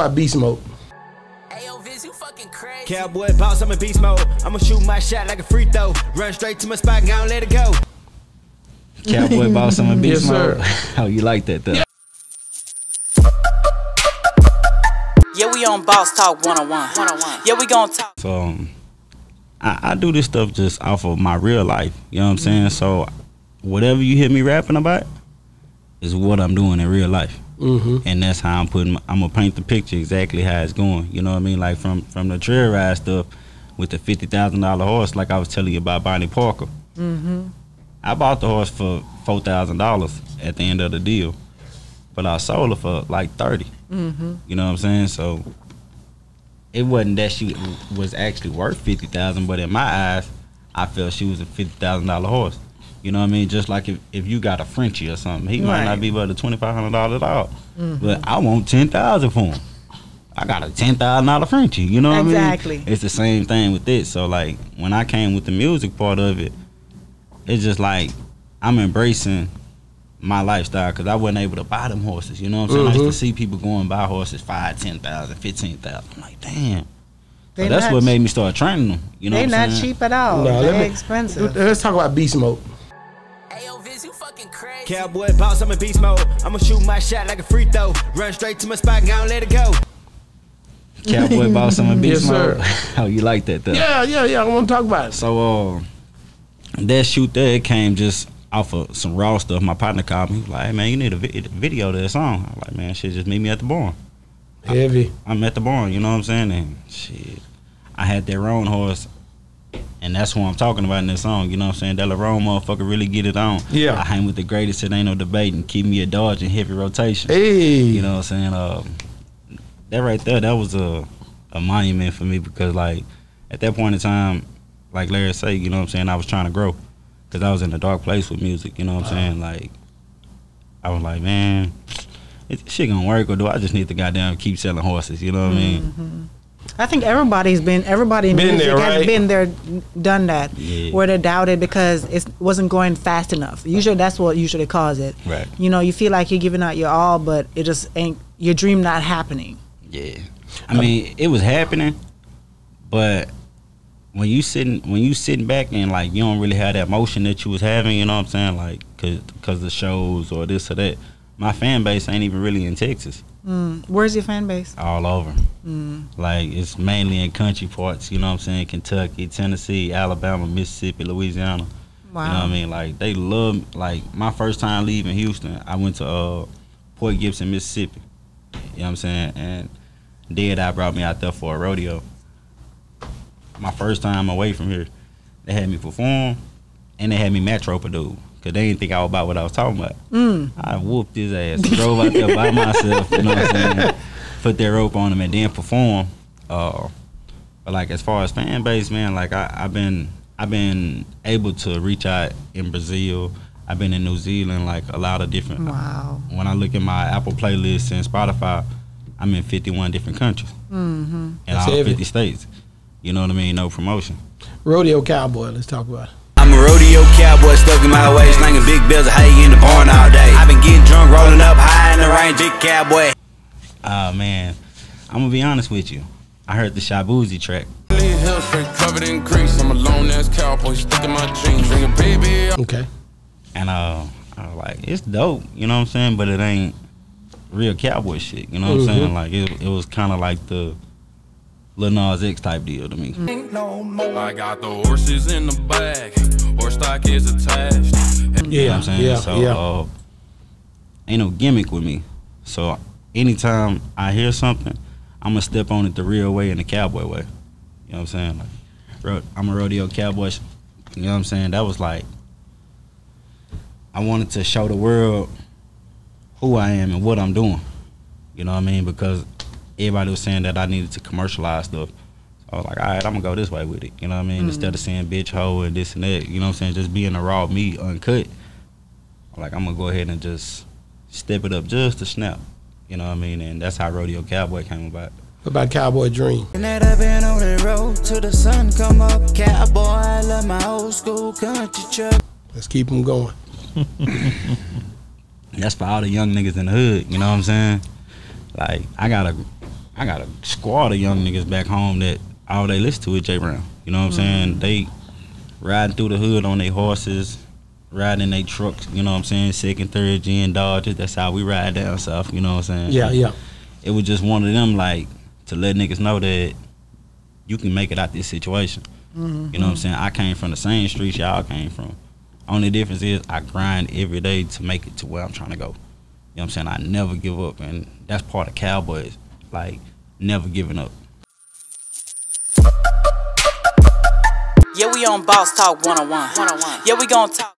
about beast mode. Ayo, you fucking crazy. Cowboy boss, I'm in beast mode. I'ma shoot my shot like a free throw. Run straight to my spot, and gonna let it go. Cowboy boss, I'm in Yes, beast sir. mode. Oh, you like that though? Yeah, we on Boss Talk 101. 101. Yeah, we gonna talk. So um, I, I do this stuff just off of my real life. You know what I'm saying? So whatever you hear me rapping about is what I'm doing in real life. Mm-hmm. And that's how I'm putting. My, I'm gonna paint the picture exactly how it's going. You know what I mean? Like from from the trail ride stuff with the fifty thousand dollar horse, like I was telling you about Bonnie Parker. Mm-hmm. I bought the horse for four thousand dollars at the end of the deal, but I sold her for like thirty. Mm-hmm. You know what I'm saying? So it wasn't that she was actually worth fifty thousand, but in my eyes, I felt she was a fifty thousand dollar horse. You know what I mean? Just like if, if you got a Frenchie or something, he might Right. not be but a twenty five hundred dollar dog, Mhm. but I want ten thousand for him. I got a ten thousand dollar Frenchie. You know what Exactly. I mean? It's the same thing with it. So like when I came with the music part of it, it's just like I'm embracing my lifestyle because I wasn't able to buy them horses. You know what I'm saying? I Mhm. used to see people going and buy horses five, ten thousand, fifteen thousand. I'm like, damn. So that's what made me start training them. You know they what not I'm saying? cheap at all. No, They're me- expensive. Let's talk about beast mode. Ayo, Viz, you fucking crazy. Cowboy boss, I'm in beast mode. I'ma shoot my shot like a free throw. Run straight to my spot, and gonna let it go. Cowboy boss, I'm a beast Yes, sir. mode. oh, you like that though? Yeah, yeah, yeah. I want to talk about it. So uh, that shoot there, it came just off of some raw stuff. My partner called me, he was like, "Hey man, you need a vi- video to that song." I was like, "Man, shit, just meet me at the barn." Heavy. I'm at the barn, you know what I'm saying? And shit, I had that Roan horse, and that's who I'm talking about in this song. You know what I'm saying? That LaRone motherfucker really get it on. Yeah. I hang with the greatest. It ain't no debating. Keep me a Dodge in heavy rotation. Hey. You know what I'm saying? Um, that right there, that was a a monument for me because like at that point in time, like Larry say, you know what I'm saying, I was trying to grow because I was in a dark place with music. You know what I'm saying? Like I was like, man, it, shit gonna work or do I just need to goddamn keep selling horses? You know what I mean? I think everybody's been everybody in Been music there, has been there, done that, Yeah. where they doubted because it wasn't going fast enough. Usually, that's what usually causes it. Right. You know, you feel like you're giving out your all, but it just ain't your dream not happening. Yeah. I mean, it was happening, but when you sitting when you sitting back and like you don't really have that motion that you was having, you know what I'm saying? Like cause, cause the shows or this or that. My fan base ain't even really in Texas. Mm. Where's your fan base? All over. Mm. Like it's mainly in country parts, you know what I'm saying? Kentucky, Tennessee, Alabama, Mississippi, Louisiana. Wow. You know what I mean? Like they love like my first time leaving Houston, I went to uh Port Gibson, Mississippi. You know what I'm saying? And Dead Eye brought me out there for a rodeo. My first time away from here. They had me perform and they had me match rope a dude. Cause they didn't think I was about what I was talking about. Mm. I whooped his ass. Drove out there by myself, you know what I'm saying? Put that rope on him and then perform. Uh, but like as far as fan base, man, like I, I've been I've been able to reach out in Brazil. I've been in New Zealand, like a lot of different. Wow. When I look at my Apple playlist and Spotify, I'm in 51 different countries Mm-hmm. in That's all heavy. 50 states. You know what I mean? No promotion. Rodeo cowboy. Let's talk about it. I'm a rodeo cowboy stuck in my waist, slinging big bills of hay in the barn all day. I've been getting drunk, rolling up high in the range, big cowboy. Ah man, I'm gonna be honest with you. I heard the Shaboozey track. Hill straight covered in grease. I'm a lone ass cowboy, stuck in my jeans. Bring a baby up. Okay. And uh, I was like, it's dope, you know what I'm saying? But it ain't real cowboy shit, you know what Mhm. I'm saying? Like it, it was kind of like the Lil Nas X type deal to me. I got the horses in the bag. Horse stock is attached. You know what Yeah. I'm saying? Yeah. so yeah. uh, ain't no gimmick with me. So anytime I hear something, I'm gonna step on it the real way and the cowboy way. You know what I'm saying? Like, I'm a rodeo cowboy. You know what I'm saying? That was like, I wanted to show the world who I am and what I'm doing. You know what I mean? Because everybody was saying that I needed to commercialize stuff. So I was like, all right, I'm gonna go this way with it. You know what I mean? Instead of mm-hmm. saying bitch, hoe, and this and that. You know what I'm saying? Just being a raw meat, uncut. Like I'm gonna go ahead and just step it up just a snap. You know what I mean? And that's how Rodeo Cowboy came about. What about cowboy dream? And that I've been on the road till the sun come up. Cowboy, I love my old school country truck. Let's keep them going. That's for all the young niggas in the hood. You know what I'm saying? Like I got a I got a squad of young niggas back home that all they listen to is Jay Brown. You know what I'm mm-hmm. saying? They riding through the hood on their horses, riding in their trucks. You know what I'm saying? Second, third gen Dodges. That's how we ride down south. You know what I'm saying? Yeah, yeah. It was just one of them like to let niggas know that you can make it out this situation. Mm-hmm. You know what I'm saying? I came from the same streets y'all came from. Only difference is I grind every day to make it to where I'm trying to go. You know what I'm saying? I never give up, and that's part of Cowboys. Like never giving up. Yeah, we on Boss Talk 101. 101. Yeah, we gon' talk.